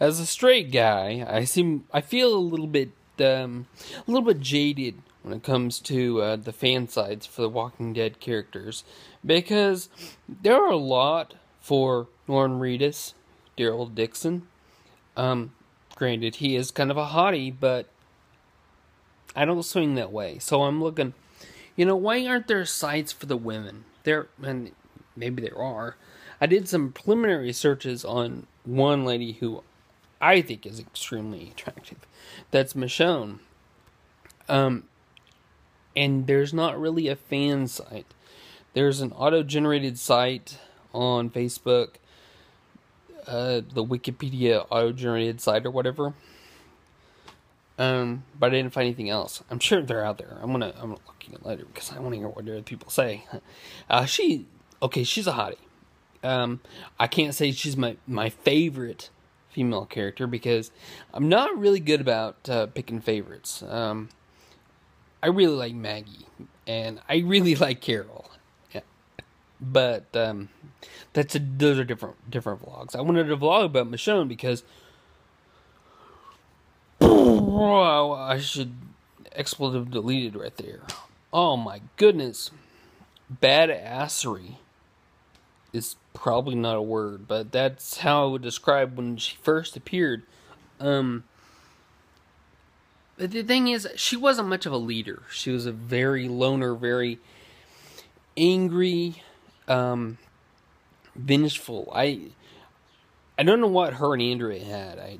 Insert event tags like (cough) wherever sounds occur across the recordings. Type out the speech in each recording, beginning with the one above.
as a straight guy, I seem I feel a little bit um, a little bit jaded when it comes to uh, the fan sides for the Walking Dead characters because there are a lot for Norman Reedus, Daryl Dixon. Um, granted, he is kind of a hottie, but I don't swing that way. So I'm looking, you know, why aren't there sites for the women? There, and maybe there are. I did some preliminary searches on one lady who I think is extremely attractive. That's Michonne. Um, and there's not really a fan site. There's an auto-generated site on Facebook, uh, the Wikipedia auto-generated site or whatever. Um, but I didn't find anything else. I'm sure they're out there. I'm gonna I'm gonna look at it later because I want to hear what other people say. (laughs) Uh, she okay, she's a hottie. Um, I can't say she's my my favorite female character because I'm not really good about uh, picking favorites. Um, I really like Maggie and I really (laughs) like Carol, yeah. but um, that's a, those are different different vlogs. I wanted to vlog about Michonne because (coughs) I should expletive deleted right there. Oh my goodness, badassery is probably not a word, but that's how I would describe when she first appeared. Um, but the thing is, she wasn't much of a leader. She was a very loner, very angry, um, vengeful. I I don't know what her and Andrea had. I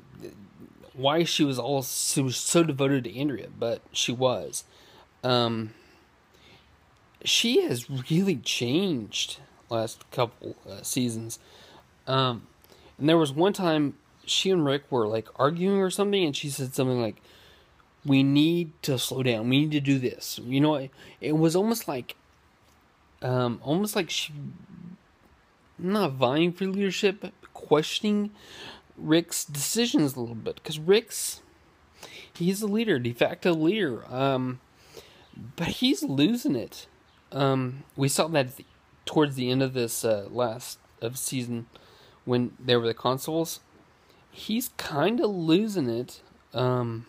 why she was all was so devoted to Andrea, but she was. Um, she has really changed last couple uh, seasons. Um, and there was one time she and Rick were like arguing or something, and she said something like, "We need to slow down. We need to do this." You know, it, it was almost like, um, almost like she not vying for leadership, but questioning Rick's decisions a little bit because Rick's he's a leader, de facto leader. Um, but he's losing it. Um, we saw that the, towards the end of this uh, last of season when there were the consoles. He's kind of losing it. Um,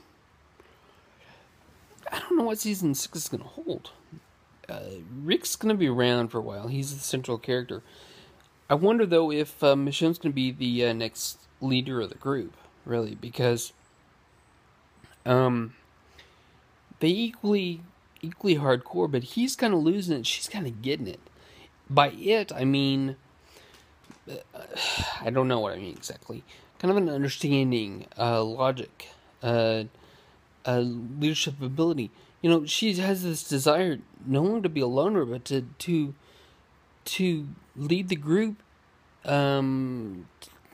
I don't know what season six is going to hold. Uh, Rick's going to be around for a while. He's the central character. I wonder though if uh, Michonne's going to be the uh, next leader of the group, really, because um, they equally equally hardcore, but he's kind of losing it. She's kind of getting it. By it, I mean uh, (sighs) I don't know what I mean exactly. Kind of an understanding, uh, logic, uh, uh, leadership ability. You know, she has this desire no longer to be a loner, but to to to lead the group um,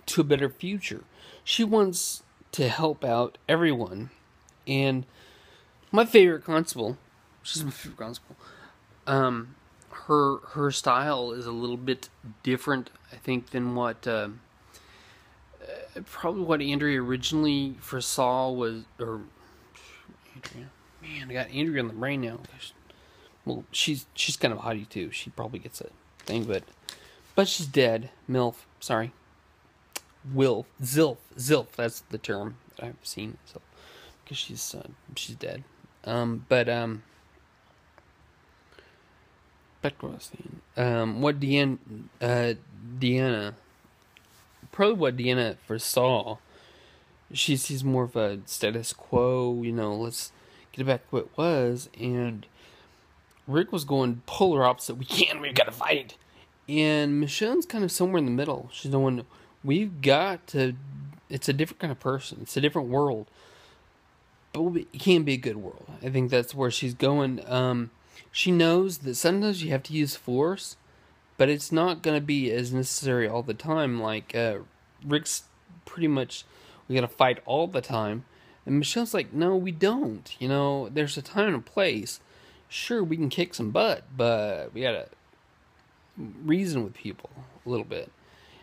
to a better future. She wants to help out everyone. And my favorite constable, she's my favorite constable. Um, her her style is a little bit different, I think, than what uh, uh, probably what Andrea originally foresaw was. Or Andrea, man, I got Andrea on the brain now. Well, she's she's kind of haughty too. She probably gets a thing, but but she's dead. Milf, sorry. Will Zilf Zilf. That's the term that I've seen. So because she's uh, she's dead. Um, but um, back to what. Um, what Deanna, uh, Deanna, probably what Deanna foresaw. She sees more of a status quo. You know, let's get back to what it was. And Rick was going polar opposite. We can't. We've got to fight. And Michonne's kind of somewhere in the middle. She's the one we've got to it's a different kind of person it's a different world but it can be a good world i think that's where she's going um, she knows that sometimes you have to use force but it's not going to be as necessary all the time like uh, rick's pretty much we got to fight all the time and Michonne's like no we don't you know there's a time and a place sure we can kick some butt but we gotta reason with people a little bit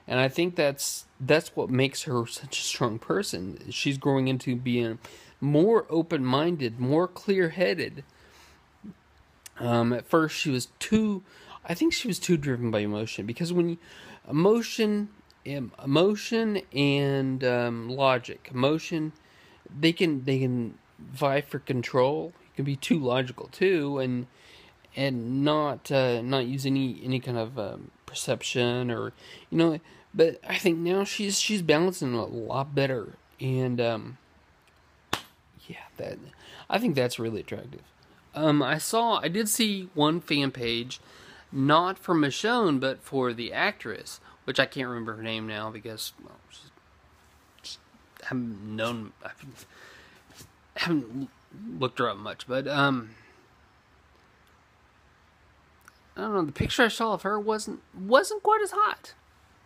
and I think that's that's what makes her such a strong person. She's growing into being more open-minded, more clear-headed. Um, at first, she was too. I think she was too driven by emotion because when you, emotion emotion and um, logic. Emotion, they can they can vie for control. You can be too logical too, and and not uh, not use any any kind of um, perception or you know. But I think now she's she's balancing a lot better, and um, yeah, that I think that's really attractive. Um, I saw I did see one fan page, not for Michonne, but for the actress, which I can't remember her name now because well, I haven't known I haven't looked her up much, but um. I don't know. The picture I saw of her wasn't wasn't quite as hot.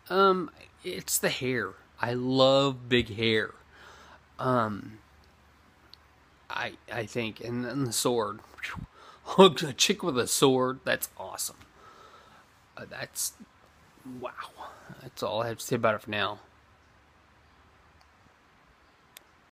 Um, it's the hair. I love big hair. Um, I I think, and then the sword. (laughs) a chick with a sword. That's awesome. Uh, that's wow. That's all I have to say about it for now.